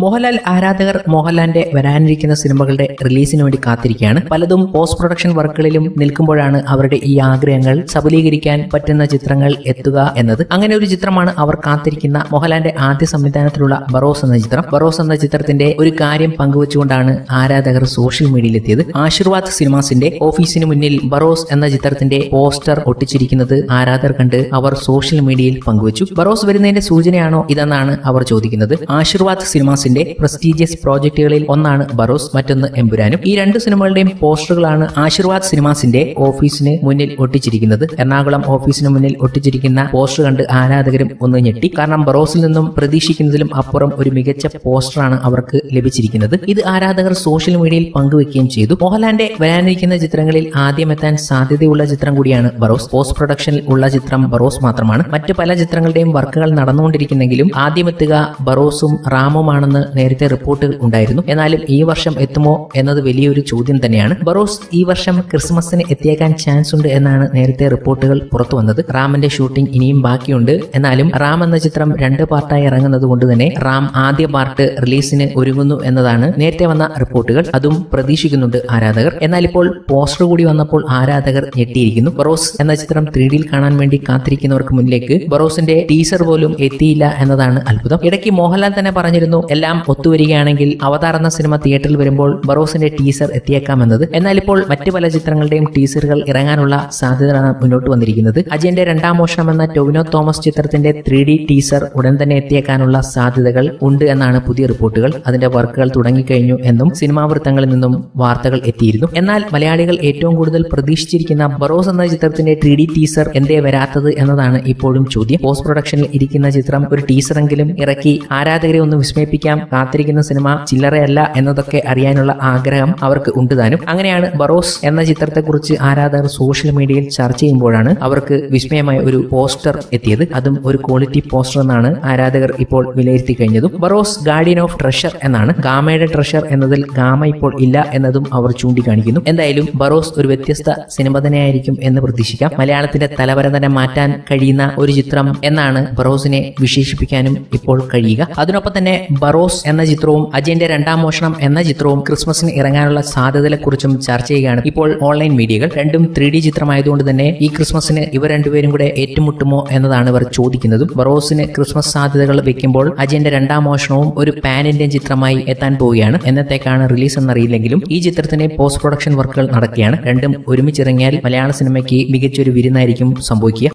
മോഹൻലാൽ ആരാധകർ മോഹൻലാലിന്റെ വരാനിരിക്കുന്ന സിനിമകളുടെ റിലീസിന് വേണ്ടി കാത്തിരിക്കുകയാണ്. പലതും പോസ്റ്റ് പ്രൊഡക്ഷൻ വർക്കുകളിലും നിൽക്കുമ്പോഴാണ് അവരുടെ ഈ ആഗ്രഹങ്ങൾ സബലീകരിക്കാൻ പറ്റുന്ന ചിത്രങ്ങൾ എത്തുക എന്നത്. അങ്ങനെ ഒരു ചിത്രമാണ് അവർ കാത്തിരിക്കുന്ന മോഹൻലാലിന്റെ ആദ്യ സംവിധാനത്തിലുള്ള ബറോസ് എന്ന ചിത്രം. ബറോസ് എന്ന ചിത്രത്തിന്റെ ഒരു കാര്യം പങ്കുവച്ചുകൊണ്ടാണ് ആരാധകർ സോഷ്യൽ മീഡിയയിലെത്തിയത്. ആശീർവാദ് സിനിമാസിന്റെ ഓഫീസിന് മുന്നിൽ ബറോസ് എന്ന ചിത്രത്തിന്റെ പോസ്റ്റർ ഒട്ടിച്ചിരിക്കുന്നത് ആരാധകർ കണ്ട് അവർ സോഷ്യൽ മീഡിയയിൽ പങ്കുവച്ചു. ബറോസ് വരുന്നതിന്റെ സൂചനയാണോ ഇതെന്നാണ് അവർ ചോദിക്കുന്നത്. ആശീർവാദ് സിനിമാസിന്റെ പ്രസ്റ്റീജിയസ് പ്രോജക്റ്റുകളിൽ ഒന്നാണ് ബറോസ് മറ്റൊന്ന് എമ്പുരാനും ഈ രണ്ട് സിനിമകളുടെയും പോസ്റ്ററുകളാണ് ആശീർവാദ് സിനിമാസിന്റെ ഓഫീസിന് മുന്നിൽ ഒട്ടിച്ചിരിക്കുന്നത്. എറണാകുളം ഓഫീസിന് മുന്നിൽ ഒട്ടിച്ചിരിക്കുന്ന പോസ്റ്റർ കണ്ട് ആരാധകരും ഒന്ന് ഞെട്ടി. കാരണം ബറോസിൽ നിന്നും പ്രതീക്ഷിക്കുന്നതിലും അപ്പുറം ഒരു മികച്ച പോസ്റ്ററാണ് അവർക്ക് ലഭിച്ചിരിക്കുന്നത്. ഇത് ആരാധകർ സോഷ്യൽ മീഡിയയിൽ പങ്കുവെക്കുകയും ചെയ്തു. മോഹൻലാലിന്റെ വരാനിരിക്കുന്ന ചിത്രങ്ങളിൽ ആദ്യമെത്താൻ സാധ്യതയുള്ള ചിത്രം കൂടിയാണ് ബറോസ്. പോസ്റ്റ് പ്രൊഡക്ഷനിൽ ഉള്ള ചിത്രം ബറോസ് മാത്രമാണ്. മറ്റു പല ചിത്രങ്ങളുടെയും വർക്കുകൾ നടന്നുകൊണ്ടിരിക്കുന്നെങ്കിലും ആദ്യമെത്തുക ബറോസും റാമുമാണെന്ന് നേരത്തെ റിപ്പോർട്ടുകൾ ഉണ്ടായിരുന്നു. എന്നാലും ഈ വർഷം എത്തുമോ എന്നത് വലിയൊരു ചോദ്യം തന്നെയാണ്. ബറോസ് ഈ വർഷം ക്രിസ്മസിന് എത്തിയേക്കാൻ ചാൻസ് ഉണ്ട് എന്നാണ് നേരത്തെ റിപ്പോർട്ടുകൾ പുറത്തു വന്നത്. റാമിന്റെ ഷൂട്ടിംഗ് ഇനിയും ബാക്കിയുണ്ട്. എന്നാലും റാം എന്ന ചിത്രം രണ്ട് പാർട്ടായി ഇറങ്ങുന്നത് കൊണ്ട് തന്നെ റാം ആദ്യ പാർട്ട് റിലീസിന് ഒരുങ്ങുന്നു എന്നതാണ് നേരത്തെ വന്ന റിപ്പോർട്ടുകൾ അതും പ്രതീക്ഷിക്കുന്നുണ്ട് ആരാധകർ. എന്നാൽ ഇപ്പോൾ പോസ്റ്റർ കൂടി വന്നപ്പോൾ ആരാധകർ ഞെട്ടിയിരിക്കുന്നു. ബറോസ് എന്ന ചിത്രം ത്രീ ഡിയിൽ കാണാൻ വേണ്ടി കാത്തിരിക്കുന്നവർക്ക് മുന്നിലേക്ക് ബറോസിന്റെ ടീസർ പോലും എത്തിയില്ല എന്നതാണ് അത്ഭുതം. ഇടയ്ക്ക് മോഹൻലാൽ തന്നെ പറഞ്ഞിരുന്നു എല്ലാം ഒത്തുവരികയാണെങ്കിൽ അവതാർ എന്ന സിനിമ തിയേറ്ററിൽ വരുമ്പോൾ ബറോസിന്റെ ടീസർ എത്തിയേക്കാമെന്നത്. എന്നാൽ ഇപ്പോൾ മറ്റു പല ചിത്രങ്ങളുടെയും ടീസറുകൾ ഇറങ്ങാനുള്ള സാധ്യതയാണ് മുന്നോട്ട് വന്നിരിക്കുന്നത്. അജയന്റെ രണ്ടാം മോഷണം എന്ന ടൊവിനോ തോമസ് ചിത്രത്തിന്റെ ത്രീ ഡി ടീസർ ഉടൻ തന്നെ എത്തിയേക്കാനുള്ള സാധ്യതകൾ ഉണ്ട് എന്നാണ് പുതിയ റിപ്പോർട്ടുകൾ. അതിന്റെ വർക്കുകൾ തുടങ്ങിക്കഴിഞ്ഞു എന്നും സിനിമാ വൃത്തങ്ങളിൽ നിന്നും വാർത്തകൾ എത്തിയിരുന്നു. എന്നാൽ മലയാളികൾ ഏറ്റവും കൂടുതൽ പ്രതീക്ഷിച്ചിരിക്കുന്ന ബറോസ് എന്ന ചിത്രത്തിന്റെ ത്രീ ഡി ടീസർ എന്തേ വരാത്തത് എന്നതാണ് ഇപ്പോഴും ചോദ്യം. പോസ്റ്റ് പ്രൊഡക്ഷനിൽ ഇരിക്കുന്ന ചിത്രം ഒരു ടീസറെങ്കിലും ഇറക്കി ആരാധകരെ ഒന്ന് വിസ്മയിപ്പിക്കാം കാത്തിരിക്കുന്ന സിനിമ ചില്ലറയല്ല എന്നതൊക്കെ അറിയാനുള്ള ആഗ്രഹം. അവർക്ക് ഉണ്ട് താനും. അങ്ങനെയാണ് ബറോസ് എന്ന ചിത്രത്തെക്കുറിച്ച് ആരാധകർ സോഷ്യൽ മീഡിയയിൽ ചർച്ച ചെയ്യുമ്പോഴാണ് അവർക്ക് വിസ്മയമായ ഒരു പോസ്റ്റർ എത്തിയത്. അതും ഒരു ക്വാളിറ്റി പോസ്റ്റർ എന്നാണ് ആരാധകർ ഇപ്പോൾ വിലയിരുത്തി കഴിഞ്ഞതും. ബറോസ് ഗാർഡിയൻ ഓഫ് ട്രഷർ എന്നാണ്. ഗാമയുടെ ട്രഷർ എന്നതിൽ ഗാമ ഇപ്പോൾ ഇല്ല എന്നതും അവർ ചൂണ്ടിക്കാണിക്കുന്നു. എന്തായാലും ബറോസ് ഒരു വ്യത്യസ്ത സിനിമ തന്നെയായിരിക്കും എന്ന് പ്രതീക്ഷിക്കാം. മലയാളത്തിന്റെ തലവര തന്നെ മാറ്റാൻ കഴിയുന്ന ഒരു ചിത്രം എന്നാണ് ബറോസിനെ വിശേഷിപ്പിക്കാനും ഇപ്പോൾ കഴിയുക. അതിനൊപ്പം തന്നെ ബറോസ് എന്ന ചിത്രവും അജയന്റെ രണ്ടാം മോഷണം എന്ന ചിത്രവും ക്രിസ്മസിന് ഇറങ്ങാനുള്ള സാധ്യതകളെ കുറിച്ചും ചർച്ച ചെയ്യുകയാണ്. ഇപ്പോൾ ഓൺലൈൻ മീഡിയകൾ രണ്ടും ത്രീ ഡി ചിത്രമായതുകൊണ്ട് തന്നെ ഈ ക്രിസ്മസിന് ഇവർ രണ്ടുപേരും കൂടെ ഏറ്റുമുട്ടുമോ എന്നതാണ് ഇവർ ചോദിക്കുന്നതും. ബറോസിന് ക്രിസ്മസ് സാധ്യതകൾ വെക്കുമ്പോൾ അജയന്റെ രണ്ടാം മോഷണവും ഒരു പാൻ ഇന്ത്യൻ ചിത്രമായി എത്താൻ പോവുകയാണ്. എന്നത്തേക്കാണ് റിലീസ് എന്നറിയില്ലെങ്കിലും ഈ ചിത്രത്തിന്റെ പോസ്റ്റ് പ്രൊഡക്ഷൻ വർക്കുകൾ നടക്കുകയാണ്. രണ്ടും ഒരുമിച്ചിറങ്ങിയാൽ മലയാള സിനിമയ്ക്ക് മികച്ചൊരു വിരുന്നായിരിക്കും സംഭവിക്കുക.